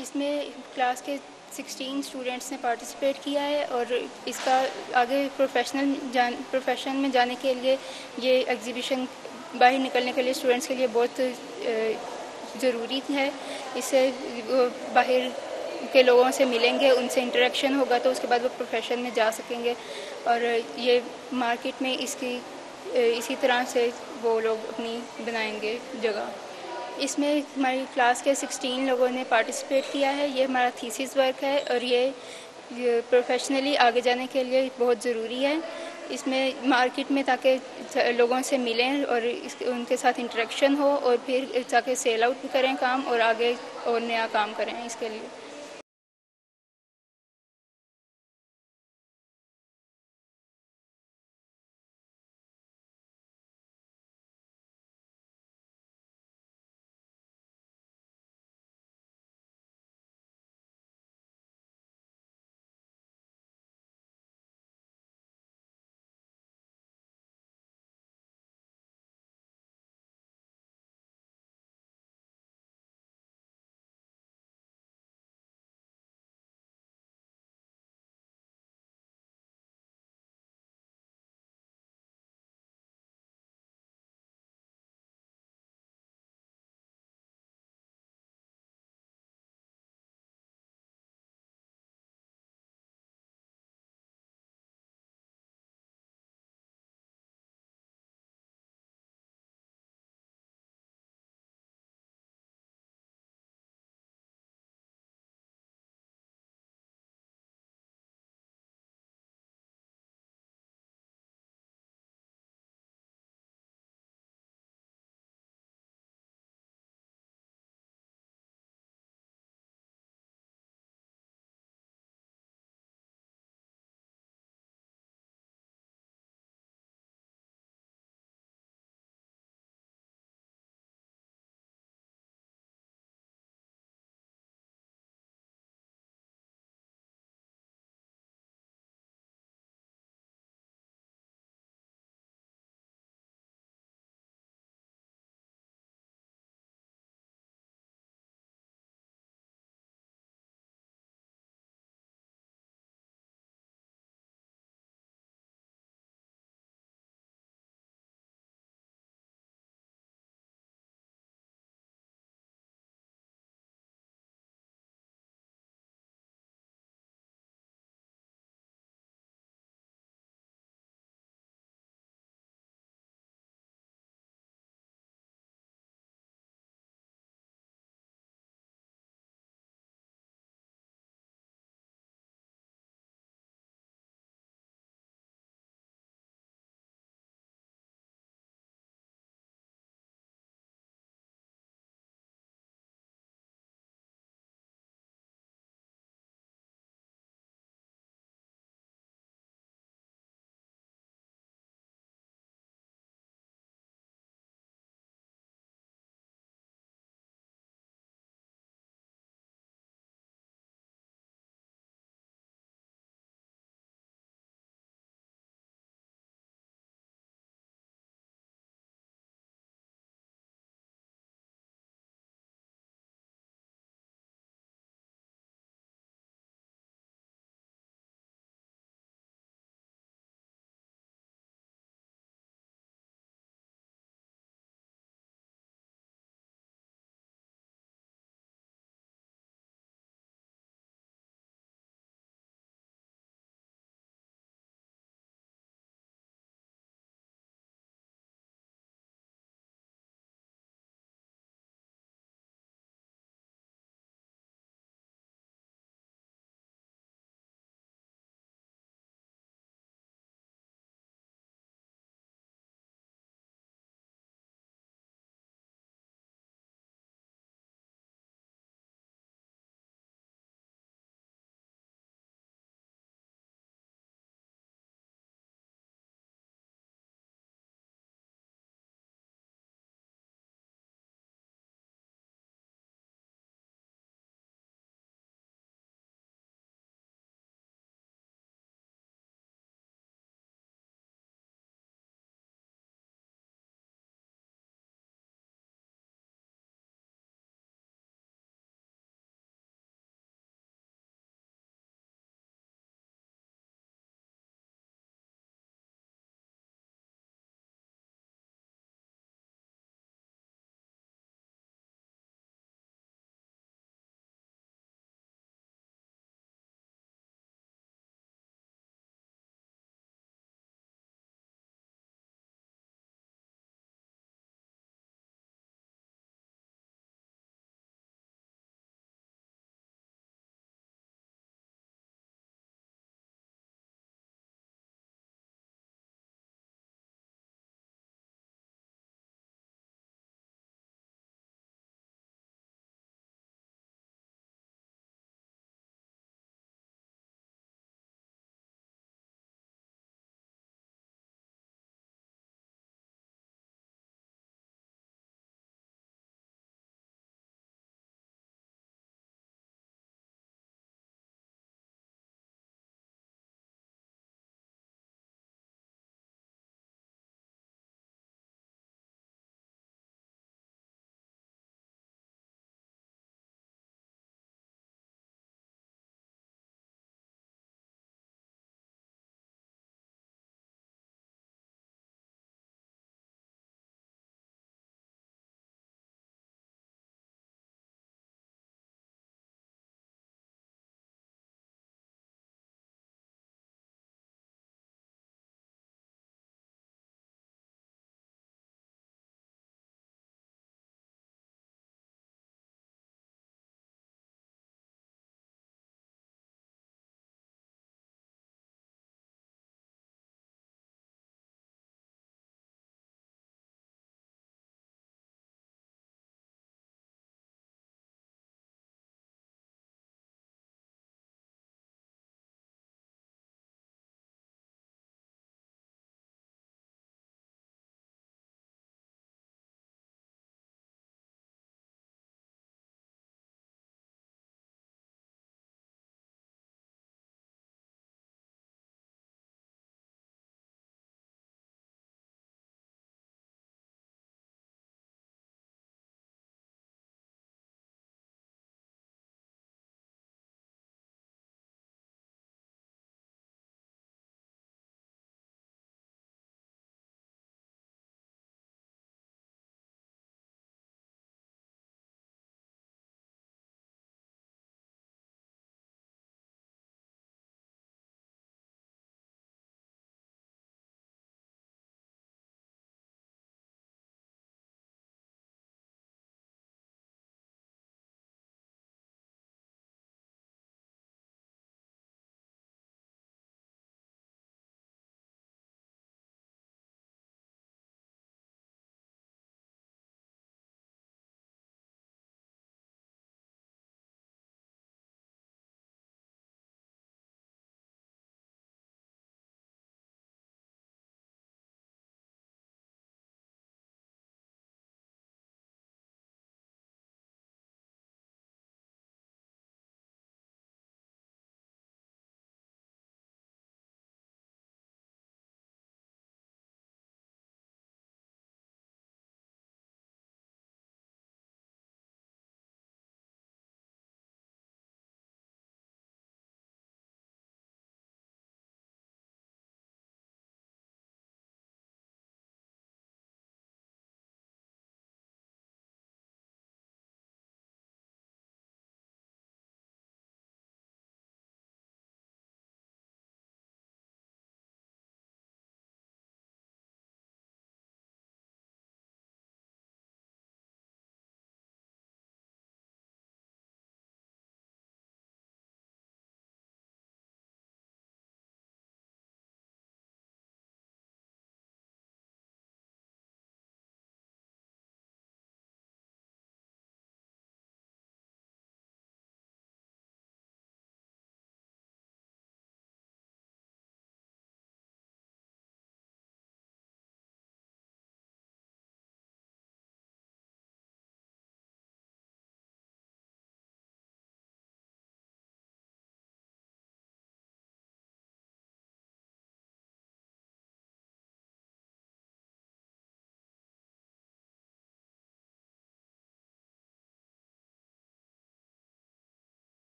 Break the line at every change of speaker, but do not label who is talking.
इसमें क्लास के 16 स्टूडेंट्स ने पार्टिसिपेट किया है और इसका आगे प्रोफेशनल जान, प्रोफेशन में जाने के लिए ये एग्जीबिशन बाहर निकलने के लिए स्टूडेंट्स के लिए बहुत ज़रूरी है। इससे बाहर के लोगों से मिलेंगे, उनसे इंटरेक्शन होगा तो उसके बाद वो प्रोफेशन में जा सकेंगे। और ये मार्केट में इसकी इसी तरह से वो लोग अपनी बनाएँगे जगह। इसमें हमारी क्लास के 16 लोगों ने पार्टिसिपेट किया है। ये हमारा थीसिस वर्क है और ये, प्रोफेशनली आगे जाने के लिए बहुत ज़रूरी है। इसमें मार्केट में ताकि लोगों से मिलें और इस, उनके साथ इंटरेक्शन हो और फिर ताकि सेल आउट भी करें काम और आगे और नया काम करें इसके लिए।